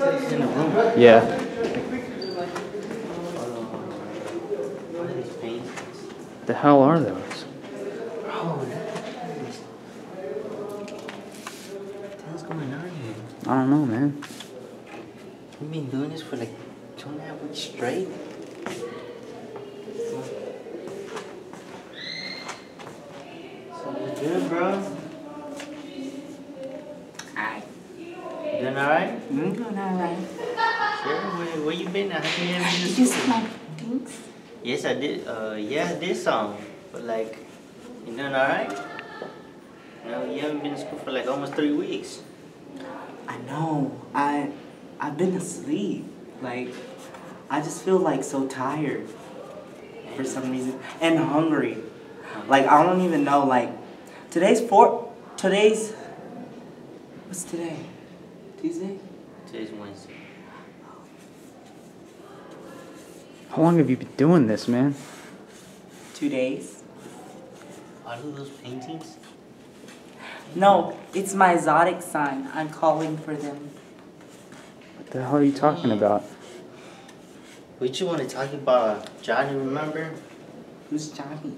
in the room. Yeah. What are these paintings? The hell are those? Bro, look at this. What's going on here? I don't know, man. We've been doing this for like two and a half weeks straight. So what's good, bro? Hi. Doing alright? I'm doing alright. Sure. Where, where you been? How come you haven't been to Did you school? see my things? Yes, I did. Uh, yeah, this song. But like, you doing alright? No, you haven't been to school for like almost three weeks. I know. I I've been asleep. Like I just feel like so tired for some reason and hungry. Like I don't even know. Like today's four. Today's what's today? Tuesday. Today's Wednesday. How long have you been doing this, man? Two days. All of those paintings? No, it's my exotic sign. I'm calling for them. What the hell are you talking about? What you want to talk about, Johnny? Remember Who's Johnny?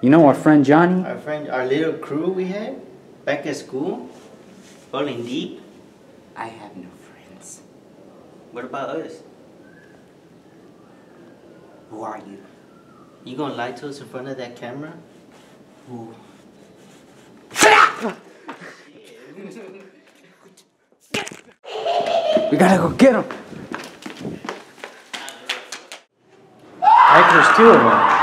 You know our friend Johnny? our friend, our little crew we had back at school, rolling deep. I have no friends. What about us? Who are you? You gonna lie to us in front of that camera? Who? We gotta go get him. Heck, there's two of them.